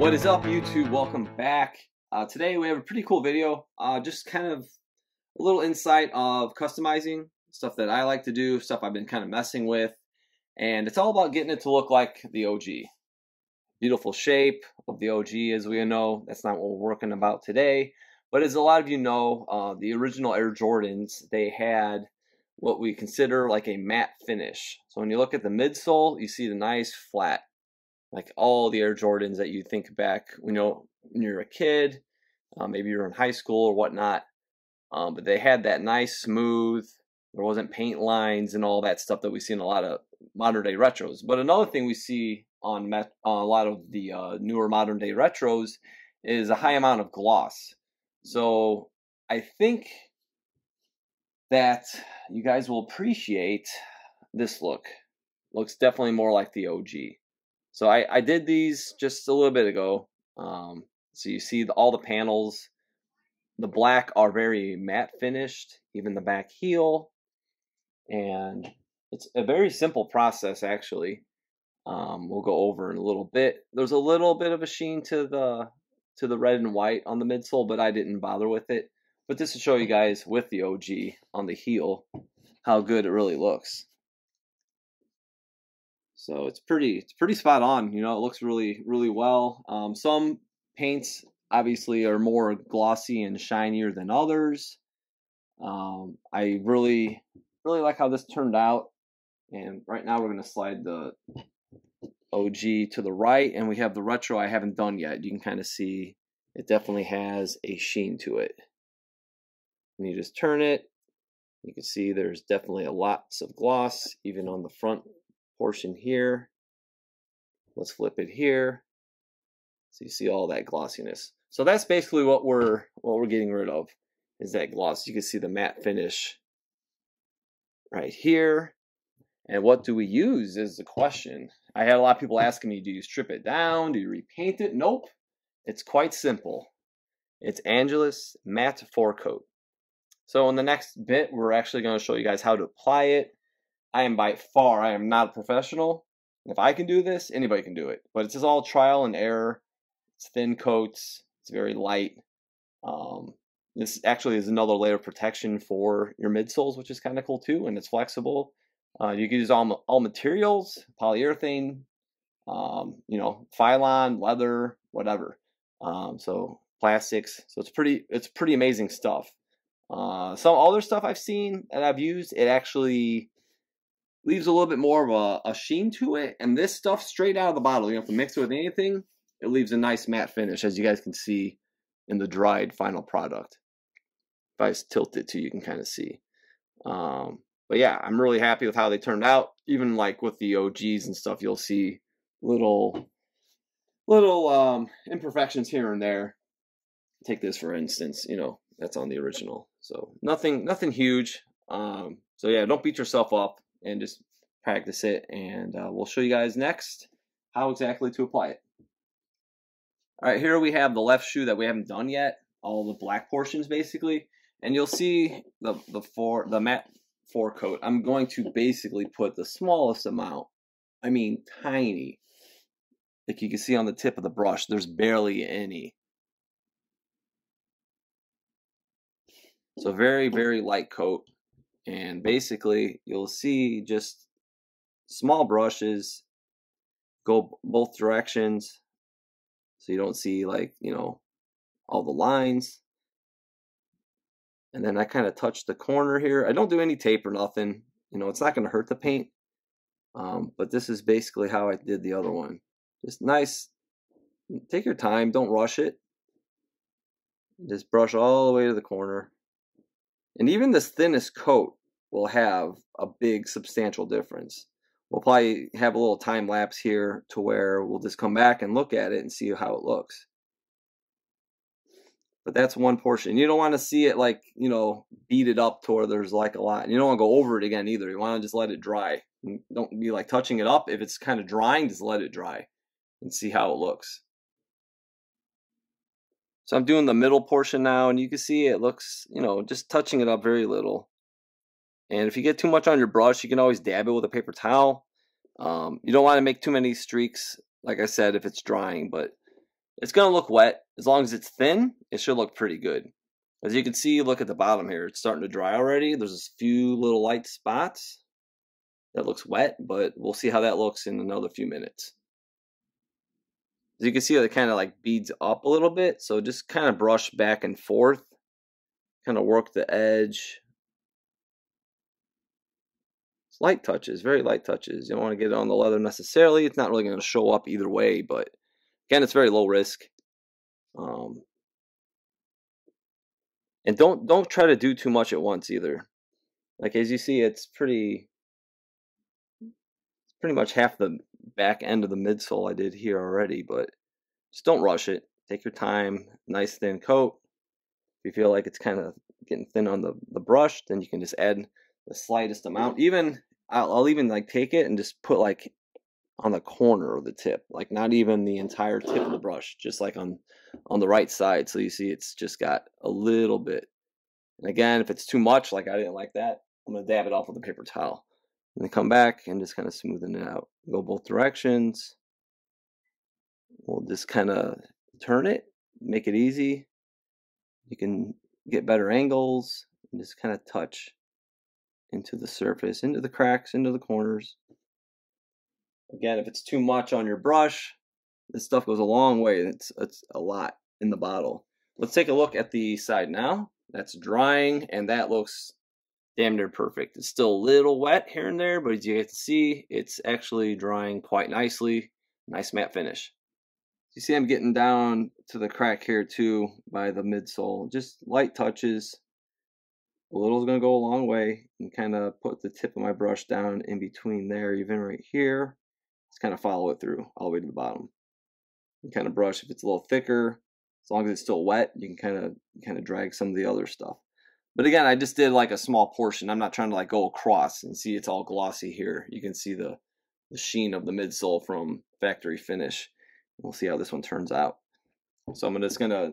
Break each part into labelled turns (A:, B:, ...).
A: What is up YouTube? Welcome back. Uh, today we have a pretty cool video, uh, just kind of a little insight of customizing, stuff that I like to do, stuff I've been kind of messing with, and it's all about getting it to look like the OG. Beautiful shape of the OG as we know, that's not what we're working about today, but as a lot of you know, uh, the original Air Jordans, they had what we consider like a matte finish. So when you look at the midsole, you see the nice flat like all the Air Jordans that you think back you know when you're a kid, uh, maybe you're in high school or whatnot. Um, but they had that nice smooth. There wasn't paint lines and all that stuff that we see in a lot of modern day retros. But another thing we see on, met, a lot of the uh, newer modern day retros is a high amount of gloss. So I think that you guys will appreciate this look. Looks definitely more like the OG. So I, I did these just a little bit ago. Um, so you see the, all the panels. The black are very matte finished, even the back heel. And it's a very simple process actually. Um, we'll go over in a little bit. There's a little bit of a sheen to the to the red and white on the midsole, but I didn't bother with it. But this to show you guys with the OG on the heel how good it really looks. So it's pretty it's pretty spot on. You know, it looks really really well. Um, some paints obviously are more glossy and shinier than others. Um, I really really like how this turned out. And right now we're going to slide the OG to the right, and we have the retro I haven't done yet. You can kind of see it definitely has a sheen to it. When you just turn it, you can see there's definitely a lots of gloss, even on the front portion here. Let's flip it here. So you see all that glossiness. So that's basically what we're what we're getting rid of is that gloss. You can see the matte finish right here. And what do we use is the question. I had a lot of people asking me, do you strip it down? Do you repaint it? Nope. It's quite simple. It's Angelus Matte 4 Coat. So in the next bit, we're actually going to show you guys how to apply it I am by far, I am not a professional. If I can do this, anybody can do it. But it's just all trial and error. It's thin coats. It's very light. Um, this actually is another layer of protection for your midsoles, which is kind of cool too, and it's flexible. Uh, you can use all, all materials, polyurethane, um, you know, Phylon, leather, whatever. Um, so plastics. So it's pretty, it's pretty amazing stuff. Uh, some other stuff I've seen that I've used, it actually leaves a little bit more of a, a sheen to it. And this stuff straight out of the bottle, you don't have to mix it with anything. It leaves a nice matte finish, as you guys can see in the dried final product. If I tilt it to you can kind of see. Um, but yeah, I'm really happy with how they turned out. Even like with the OGs and stuff, you'll see little little um, imperfections here and there. Take this for instance, you know, that's on the original. So nothing nothing huge. Um, so yeah, don't beat yourself up and just practice it. And uh, we'll show you guys next how exactly to apply it. All right, here we have the left shoe that we haven't done yet, all the black portions basically. And you'll see the, the, four, the matte four coat. I'm going to basically put the smallest amount, I mean tiny, like you can see on the tip of the brush, there's barely any. So very, very light coat and basically you'll see just small brushes go both directions so you don't see like you know all the lines. And then I kind of touch the corner here. I don't do any tape or nothing you know it's not going to hurt the paint um, but this is basically how I did the other one. Just nice take your time don't rush it. Just brush all the way to the corner. And even this thinnest coat will have a big substantial difference. We'll probably have a little time lapse here to where we'll just come back and look at it and see how it looks. But that's one portion. You don't want to see it like, you know, beat it up to where there's like a lot. And you don't want to go over it again either. You want to just let it dry. Don't be like touching it up. If it's kind of drying, just let it dry and see how it looks. So I'm doing the middle portion now, and you can see it looks, you know, just touching it up very little. And if you get too much on your brush, you can always dab it with a paper towel. Um, you don't want to make too many streaks, like I said, if it's drying, but It's going to look wet. As long as it's thin, it should look pretty good. As you can see, look at the bottom here. It's starting to dry already. There's a few little light spots. That looks wet, but we'll see how that looks in another few minutes. As you can see, it kind of like beads up a little bit. So just kind of brush back and forth. Kind of work the edge. Light touches, very light touches. You don't want to get it on the leather necessarily. It's not really going to show up either way, but again, it's very low risk. Um, and don't don't try to do too much at once either. Like as you see, it's pretty it's pretty much half the back end of the midsole I did here already, but just don't rush it. Take your time, nice thin coat. If you feel like it's kind of getting thin on the, the brush, then you can just add the slightest amount. Even I'll, I'll even like take it and just put like on the corner of the tip, like not even the entire tip of the brush, just like on on the right side. So you see it's just got a little bit. And again, if it's too much, like I didn't like that, I'm gonna dab it off with a paper towel. And then come back and just kind of smoothen it out. Go both directions. We'll just kind of turn it, make it easy. You can get better angles and just kind of touch into the surface, into the cracks, into the corners. Again, if it's too much on your brush, this stuff goes a long way. It's, it's a lot in the bottle. Let's take a look at the side now. That's drying, and that looks damn near perfect. It's still a little wet here and there, but as you get to see, it's actually drying quite nicely. Nice matte finish. You see I'm getting down to the crack here too by the midsole. Just light touches. A little is going to go a long way. And kind of put the tip of my brush down in between there, even right here. Just kind of follow it through all the way to the bottom. And kind of brush if it's a little thicker. As long as it's still wet, you can kind of kind of drag some of the other stuff. But again, I just did like a small portion. I'm not trying to like go across and see it's all glossy here. You can see the, the sheen of the midsole from factory finish. We'll see how this one turns out. So I'm just going to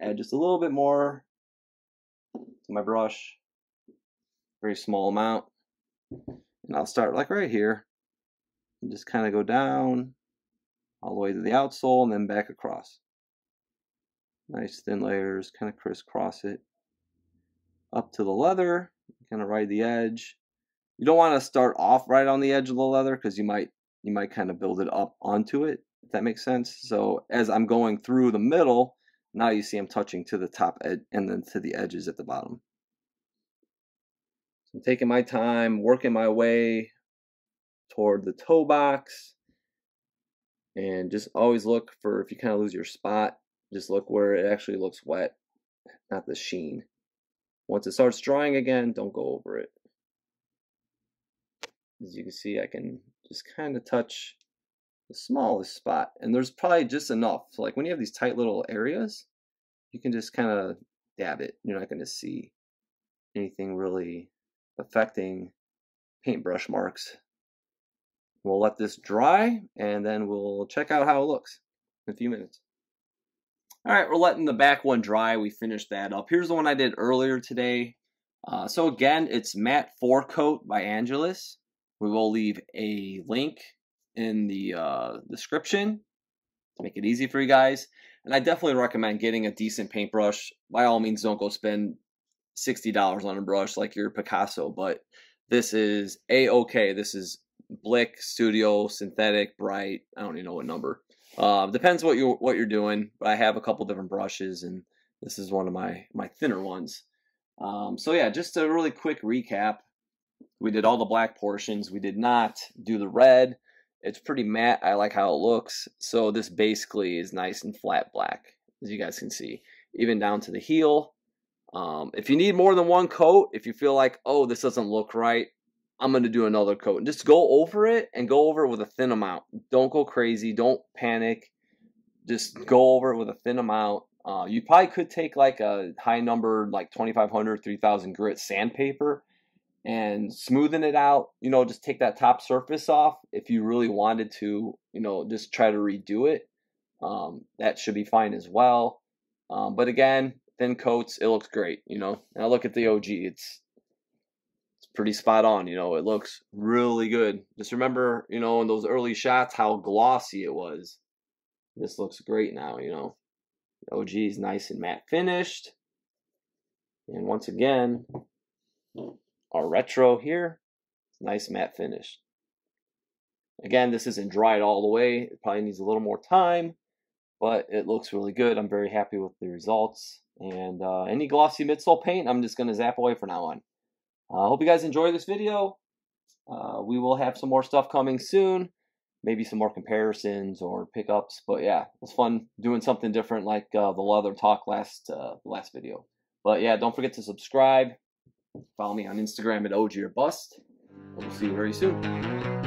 A: add just a little bit more my brush. Very small amount. And I'll start like right here. And just kind of go down all the way to the outsole and then back across. Nice thin layers, kind of crisscross it up to the leather, kind of ride the edge. You don't want to start off right on the edge of the leather because you might you might kind of build it up onto it, if that makes sense. So as I'm going through the middle, now you see I'm touching to the top edge and then to the edges at the bottom. So I'm taking my time, working my way toward the toe box. And just always look for, if you kind of lose your spot, just look where it actually looks wet, not the sheen. Once it starts drying again, don't go over it. As you can see, I can just kind of touch the smallest spot. And there's probably just enough. So like when you have these tight little areas, you can just kind of dab it. You're not going to see anything really affecting paintbrush marks. We'll let this dry and then we'll check out how it looks in a few minutes. All right, we're letting the back one dry. We finished that up. Here's the one I did earlier today. Uh, so again, it's Matte 4 Coat by Angelus. We will leave a link in the uh, description to make it easy for you guys. And I definitely recommend getting a decent paintbrush. By all means, don't go spend $60 on a brush like your Picasso, but this is A-OK. This is Blick, Studio, Synthetic, Bright. I don't even know what number. Uh, depends what you what you're doing, but I have a couple different brushes, and this is one of my my thinner ones. Um, so yeah, just a really quick recap. We did all the black portions. We did not do the red. It's pretty matte. I like how it looks. So this basically is nice and flat black, as you guys can see, even down to the heel. Um, if you need more than one coat, if you feel like, oh, this doesn't look right, I'm going to do another coat. And just go over it and go over it with a thin amount. Don't go crazy. Don't panic. Just go over it with a thin amount. Uh, you probably could take like a high number, like 2500, 3000 grit sandpaper and smoothing it out. You know, just take that top surface off. If you really wanted to, you know, just try to redo it. Um, that should be fine as well. Um, but again, thin coats, it looks great, you know. Now look at the OG. It's it's pretty spot on. You know, it looks really good. Just remember, you know, in those early shots, how glossy it was. this looks great now, you know. The OG is nice and matte finished. And once again, our retro here, nice matte finish. Again, this isn't dried all the way. It probably needs a little more time, but it looks really good. I'm very happy with the results. And uh, any glossy midsole paint, I'm just going to zap away from now on. I uh, hope you guys enjoy this video. Uh, we will have some more stuff coming soon. Maybe some more comparisons or pickups. But yeah, it was fun doing something different like uh, the leather talk last uh, last video. But yeah, don't forget to subscribe. Follow me on Instagram at OG or Bust. We'll see you very soon.